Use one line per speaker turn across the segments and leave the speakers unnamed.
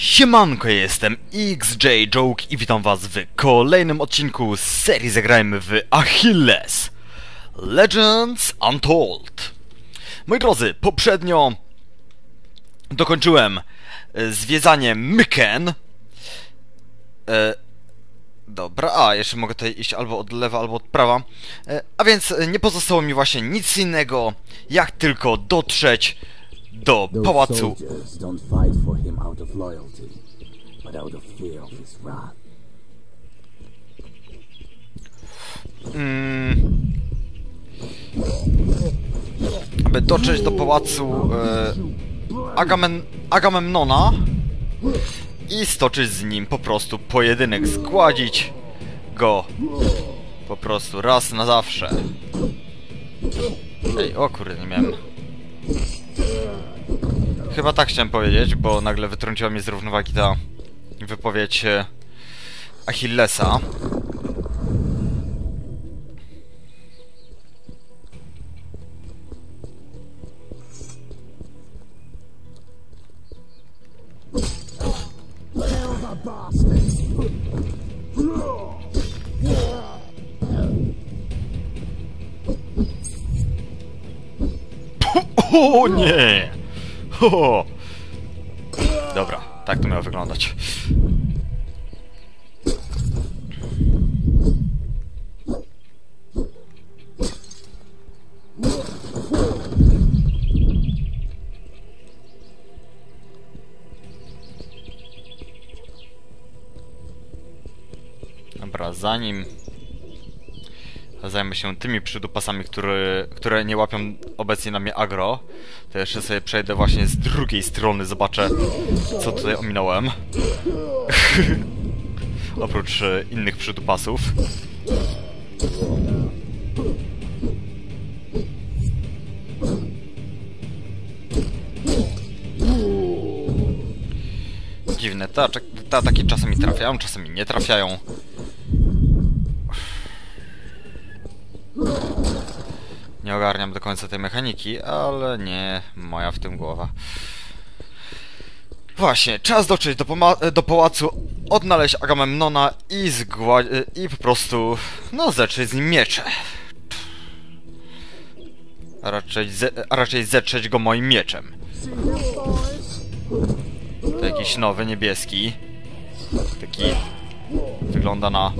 Siemanko, jestem XJ Joke i witam was w kolejnym odcinku z serii Zagrajmy w Achilles Legends Untold. Moi drodzy, poprzednio dokończyłem e, zwiedzanie Myken. E, Dobra, a jeszcze mogę tutaj iść albo od lewa, albo od prawa. E, A więc e, nie pozostało mi właśnie nic innego jak tylko dotrzeć do pałacu. Mm. aby dotrzeć do pałacu e, Agamen, Agamemnona i stoczyć z nim po prostu pojedynek, zgładzić go po prostu raz na zawsze. Ej, o kurde, nie miałem. Chyba tak chciałem powiedzieć, bo nagle wytrąciła mnie z równowagi ta wypowiedź e, Achillesa. O nie! Ho! Dobra, tak to miało wyglądać. Dobra, zanim zajmę się tymi przydupasami, które, które nie łapią obecnie na mnie agro, to jeszcze sobie przejdę właśnie z drugiej strony, zobaczę co tutaj ominąłem. Oprócz e, innych przydupasów. Dziwne, te ataki czasami trafiają, czasami nie trafiają. Nie ogarniam do końca tej mechaniki, ale nie moja w tym głowa. Właśnie, czas dotrzeć do, poma- do pałacu, odnaleźć Agamemnona i zgła- i po prostu, no, zetrzeć z nim miecze. Raczej, ze- a raczej zetrzeć go moim mieczem. To jakiś nowy, niebieski. Taki wygląda na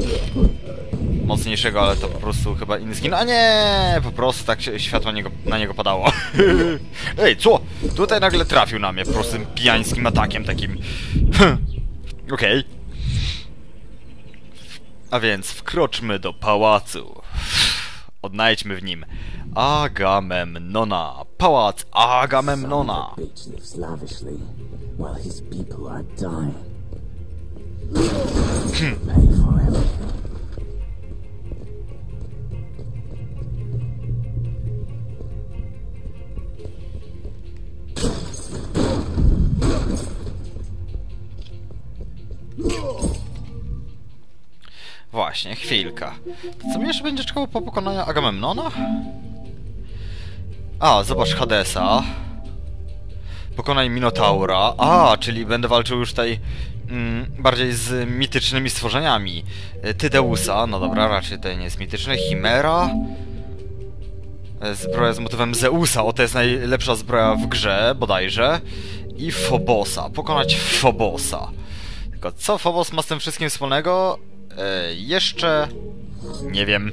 mocniejszego, ale to po prostu chyba inny skin. A nie, po prostu tak światło niego, na niego padało. Ej, co? Tutaj nagle trafił na mnie po prostu tym pijańskim atakiem takim. Okej. A więc wkroczmy do pałacu. Odnajdźmy w nim Agamemnona. Pałac Agamemnona.
Bitch
Właśnie, chwilka. To co mnie jeszcze będzie czekało po pokonaniu Agamemnona? A, zobacz Hadesa. Pokonaj Minotaura. A, czyli będę walczył już tutaj mm, bardziej z mitycznymi stworzeniami. Y, Tydeusa, no dobra, raczej to nie jest mityczny. Chimera. E, Zbroja z motywem Zeusa, o to jest najlepsza zbroja w grze, bodajże. I Fobosa, pokonać Fobosa. Tylko co Phobos ma z tym wszystkim wspólnego? E, jeszcze... nie wiem.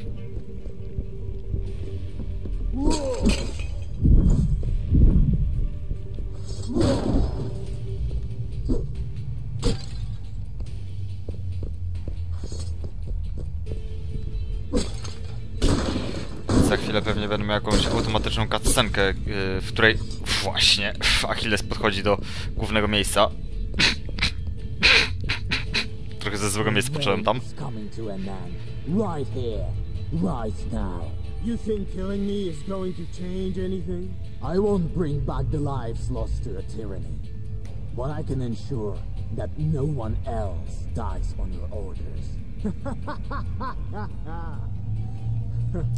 Za chwilę pewnie będę miał jakąś automatyczną cutscenkę, yy, w której właśnie Achilles podchodzi do głównego miejsca. Trochę ze złego miejsca począłem tam.
It's coming to an end. Right here. Right now.
You think killing me is going to change anything?
I won't bring back the lives lost to a tyranny. But I can ensure that no one else dies on your orders.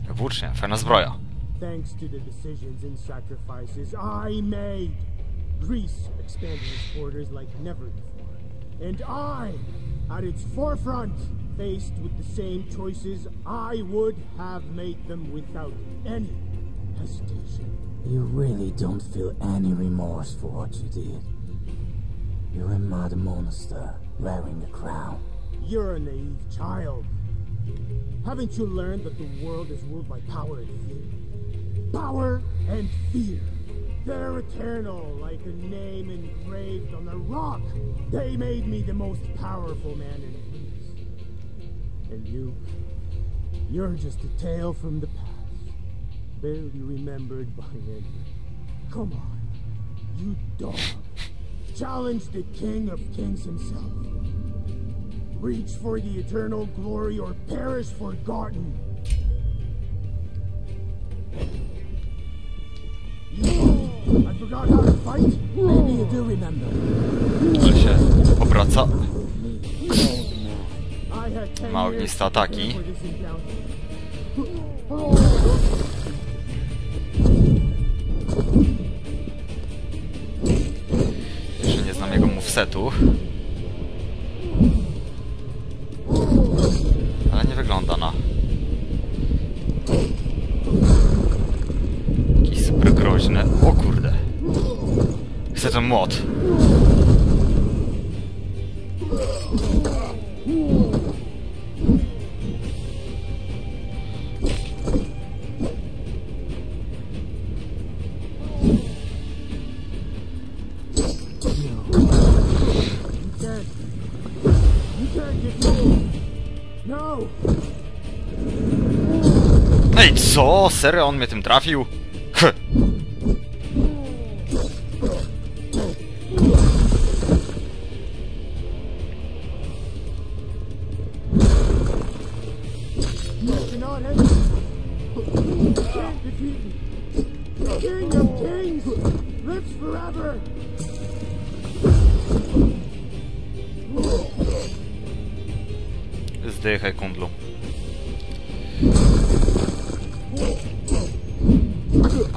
Włócznie, fajna zbroja.
Thanks to the decisions and sacrifices I made, Greece expanded its borders like never before. and I, at its forefront, faced with the same choices, I would have made them without any hesitation.
You really don't feel any remorse for what you did. You're a mad monster wearing a crown.
You're a naive child. Haven't you learned that the world is ruled by power and fear? Power and fear. They're eternal, like a name engraved on a rock. They made me the most powerful man in Greece. And you, you're just a tale from the past, barely remembered by anyone. Come on, you dog. Challenge the king of kings himself. Reach for the eternal glory or perish forgotten.
Ale się obraca. Ma ogniste ataki. Jeszcze nie znam jego movesetu. Młot.
No.
Ej, co? Serio? On mnie tym trafił?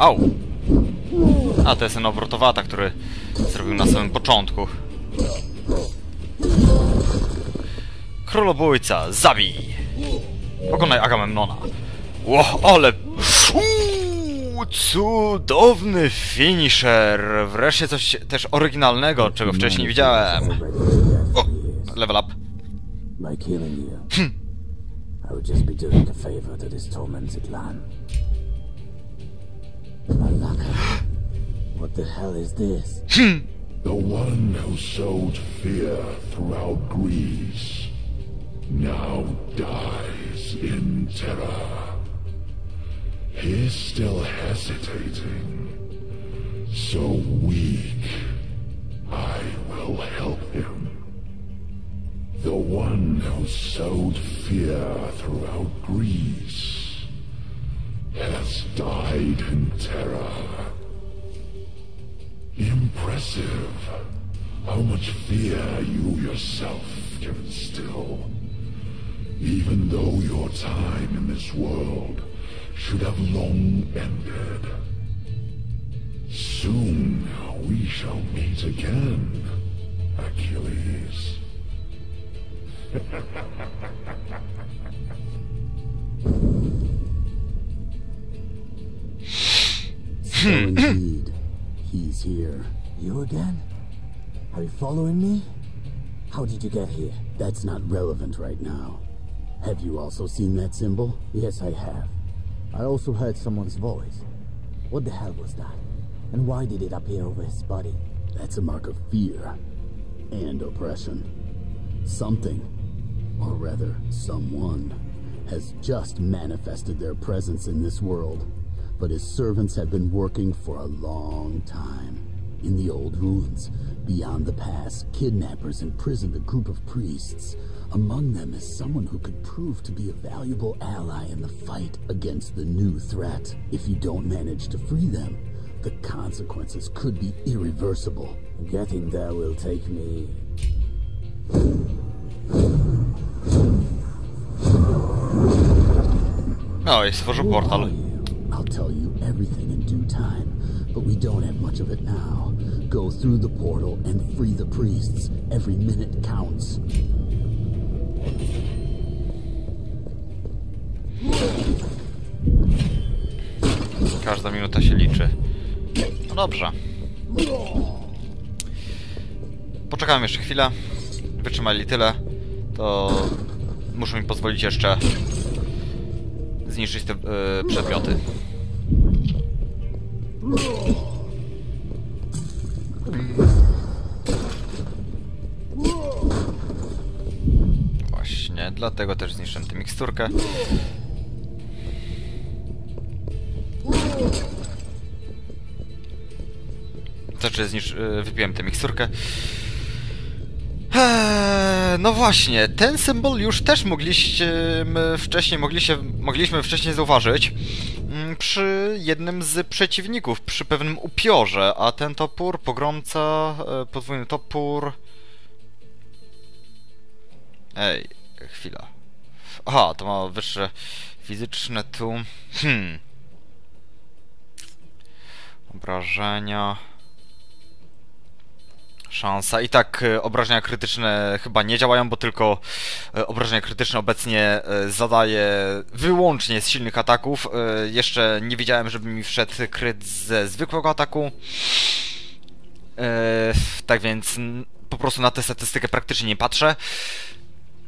Au! A, to jest ten obrotowata, który zrobił na samym początku. Królobójca, zabij! Pokonaj Agamemnona. Ło, ale... Uuu, cudowny finisher! Wreszcie coś też oryginalnego, czego wcześniej widziałem. O, level up.
By Malaka, what the hell is this? Hmm.
The one who sowed fear throughout Greece now dies in terror. He's still hesitating. So weak. I will help him. The one who sowed fear throughout Greece died in terror. Impressive. How much fear you yourself can instill. Even though your time in this world should have long ended. Soon we shall meet again, Achilles.
So hmm. Hmm. indeed, he's here. You again? Are you following me? How did you get here? That's not relevant right now. Have you also seen that symbol? Yes, I have. I also heard someone's voice. What the hell was that? And why did it appear over his body? That's a mark of fear and oppression. Something, or rather, someone, has just manifested their presence in this world. But his servants have been working for a long time. In the old ruins, beyond the pass, kidnappers imprisoned a group of priests. Among them is someone who could prove to be a valuable ally in the fight against the new threat. If you don't manage to free them, the consequences could be irreversible. Getting there will take me
No i stworzył
Who are
portal.
I'll tell you everything in due time. but we don't have much of it now. Go through the portal and free the priests. Every minute counts.
Każda minuta się liczy. No dobrze. Poczekałem jeszcze chwilę. Wytrzymali tyle. To muszą mi pozwolić jeszcze zniszczyć te e, przedmioty. Dlatego też zniszczyłem tę miksturkę. Znaczy, znisz... y, wypiłem tę miksturkę. Eee, no właśnie, ten symbol już też mogliście wcześniej, mogliście, mogliśmy wcześniej zauważyć mm, przy jednym z przeciwników, przy pewnym upiorze, a ten topór, pogromca, e, podwójny topór... Ej, chwila. Aha, to ma wyższe fizyczne tu. Hmm. Obrażenia. Szansa. I tak e, obrażenia krytyczne chyba nie działają, bo tylko e, obrażenia krytyczne obecnie e, zadaje wyłącznie z silnych ataków. Jeszcze nie widziałem, żeby mi wszedł kryt ze zwykłego ataku. Tak więc po prostu na tę statystykę praktycznie nie patrzę.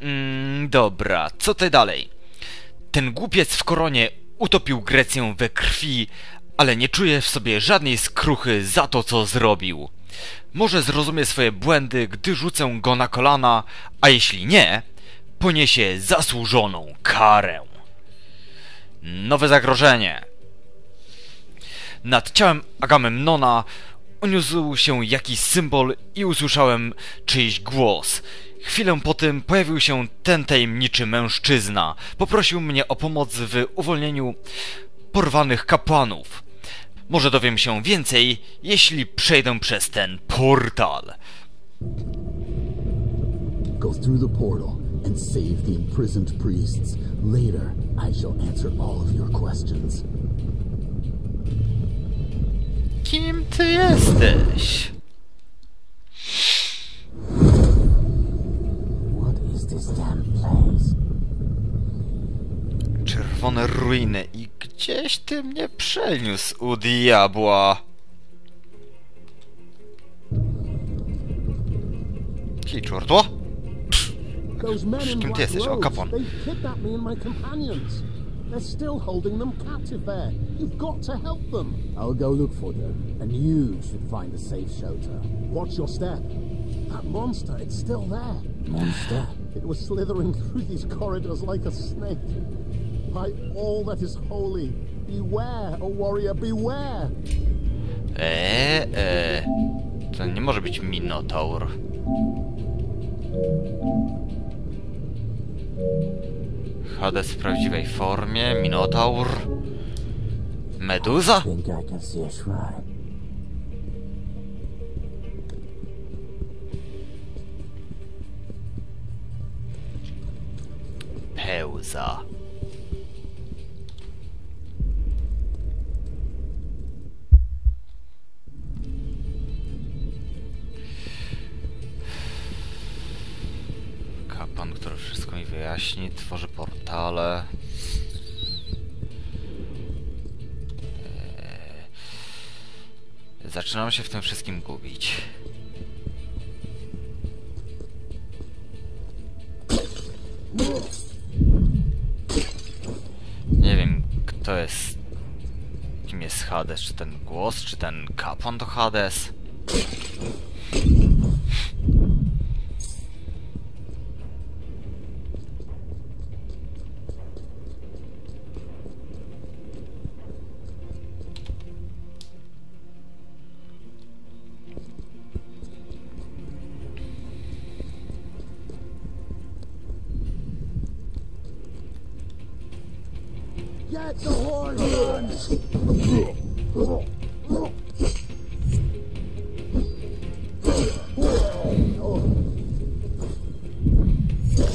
Mm, dobra, co tutaj dalej? Ten głupiec w koronie utopił Grecję we krwi, ale nie czuje w sobie żadnej skruchy za to, co zrobił. Może zrozumie swoje błędy, gdy rzucę go na kolana, a jeśli nie, poniesie zasłużoną karę. Nowe zagrożenie. Nad ciałem Agamemnona uniósł się jakiś symbol i usłyszałem czyjś głos. Chwilę po tym pojawił się ten tajemniczy mężczyzna. Poprosił mnie o pomoc w uwolnieniu porwanych kapłanów. Może dowiem się więcej, jeśli przejdę przez ten portal.
Go through the portal and save the imprisoned priests. Later, I shall answer all of your questions.
Kim ty jesteś?
What is this damn place?
Czerwone ruiny i gdzieś ty mnie przeniósł u diabła. Czyli czurdło?
Those
Kim ty
black
jesteś? O,
robes,
kapłan.
they kidnapped me and my companions. They're still holding them captive there. You've got to help them.
I'll go look for them, and you should find a safe shelter.
Watch your step. That monster, it's still there.
Monster?
It was slithering through these corridors like a snake. By all that is holy, beware, O warrior, beware!
Eee, eee. To nie może być Minotaur. Hades w prawdziwej formie, Minotaur. Meduza?
Think I can see a shrine.
Pełza. Kapłan, który wszystko mi wyjaśni, tworzy portale. Eee, Zaczynam się w tym wszystkim gubić. Kto jest... Kim jest Hades? Czy ten głos, czy ten kapłan to Hades?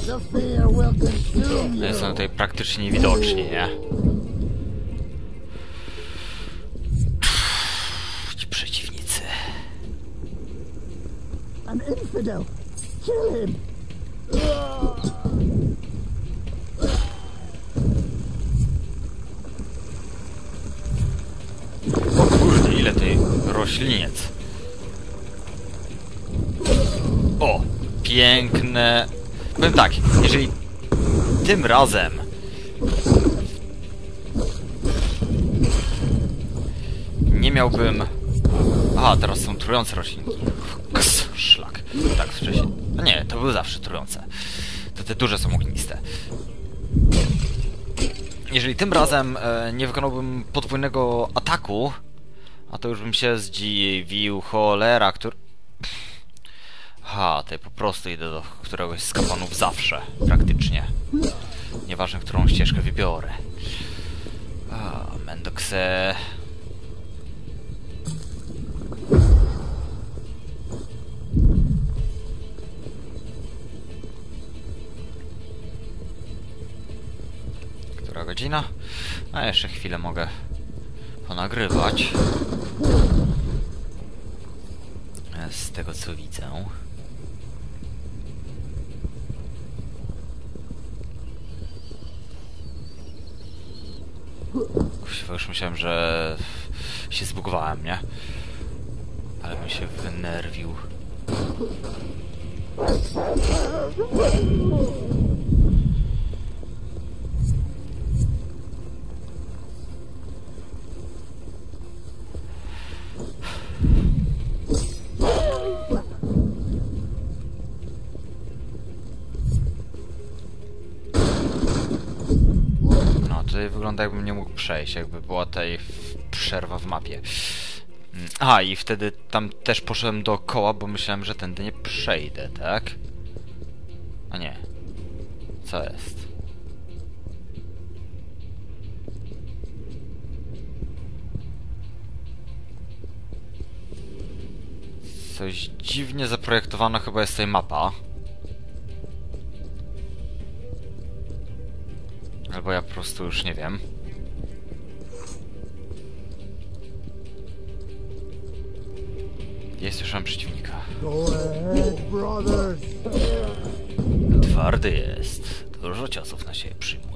Jestem
no, tutaj praktycznie niewidoczni, nie? Ci przeciwnicy.
An infidel! Kill him!
O kurde, ile tej rośliniec. O, piękne Powiem tak, jeżeli tym razem nie miałbym... Aha, teraz są trujące roślinki. Ks, szlak. Tak, wcześniej. No nie, to były zawsze trujące. To te duże są ogniste. Jeżeli tym razem e, nie wykonałbym podwójnego ataku, a to już bym się zdziwił, cholera, który... Ha, to ja po prostu idę do któregoś z kapłanów zawsze, praktycznie. Nieważne, którą ścieżkę wybiorę. A, Mendoxe... Która godzina? A jeszcze chwilę mogę ponagrywać. Z tego co widzę. Już myślałem, że się zbugowałem, nie? Ale bym się wynerwił. No, tutaj wygląda jakbym nie mógł przejść, jakby była tutaj przerwa w mapie. Mm, A, i wtedy tam też poszedłem dookoła, bo myślałem, że tędy nie przejdę, tak? A nie. Co jest? Coś dziwnie zaprojektowana chyba jest tutaj mapa. Albo ja po prostu już nie wiem. Jest już mam przeciwnika. Twardy jest. Dużo ciosów na siebie przyjmuje.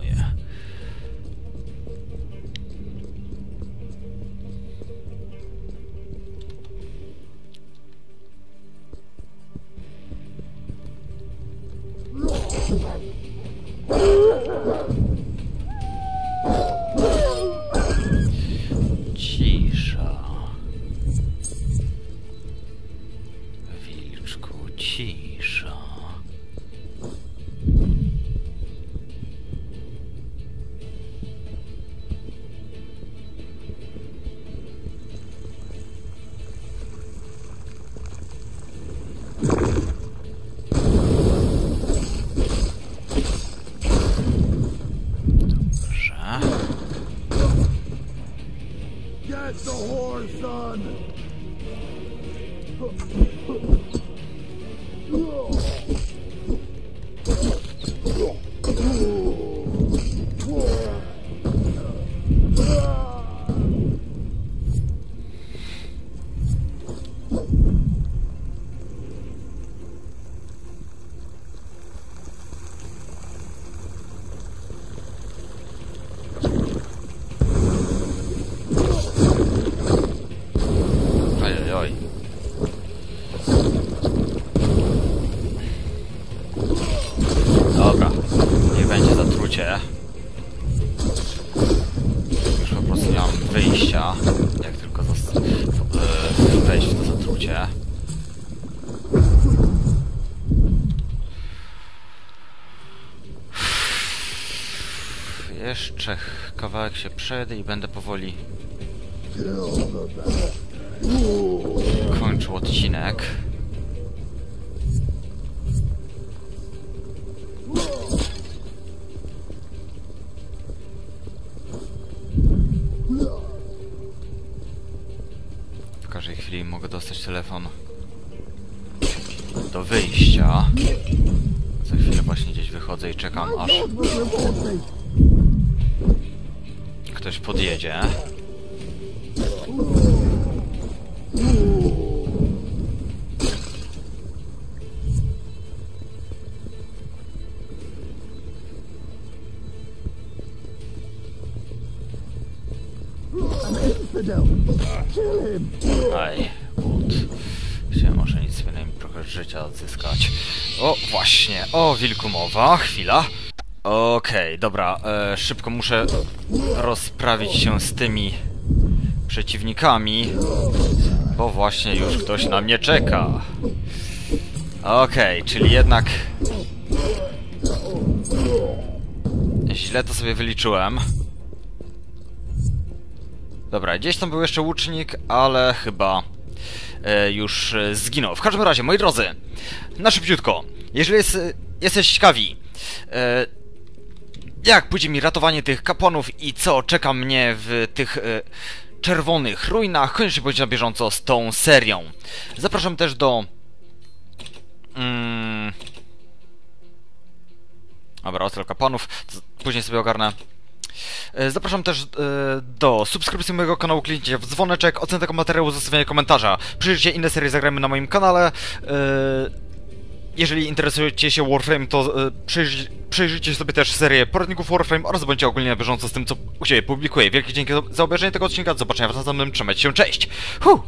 Jeszcze kawałek się przejdę i będę powoli kończył odcinek. Aj, but. Chciałem może nic przynajmniej trochę życia odzyskać. O, właśnie, o wilku mowa, chwila. Okej, dobra, e, szybko muszę rozprawić się z tymi przeciwnikami, bo właśnie już ktoś na mnie czeka. Okej, czyli jednak... Źle to sobie wyliczyłem. Dobra, gdzieś tam był jeszcze łucznik, ale chyba e, już e, zginął. W każdym razie, moi drodzy, na szybciutko, jeżeli jest, jesteś ciekawi, e, jak pójdzie mi ratowanie tych kapłanów i co czeka mnie w tych e, czerwonych ruinach, koniecznie bądź na bieżąco z tą serią. Zapraszam też do... Mm, Dobra, ostro kapłanów, później sobie ogarnę. E, Zapraszam też e, do subskrypcji mojego kanału, kliknięcia w dzwoneczek, oceny tego materiału, zostawienia komentarza. Przyjrzyjcie inne serie zagramy na moim kanale. E, Jeżeli interesujecie się Warframe, to przyjrzyj, przyjrzyjcie sobie też serię poradników Warframe oraz bądźcie ogólnie na bieżąco z tym, co u siebie publikuję. Wielkie dzięki za obejrzenie tego odcinka, do zobaczenia w następnym, trzymajcie się, cześć! Huh!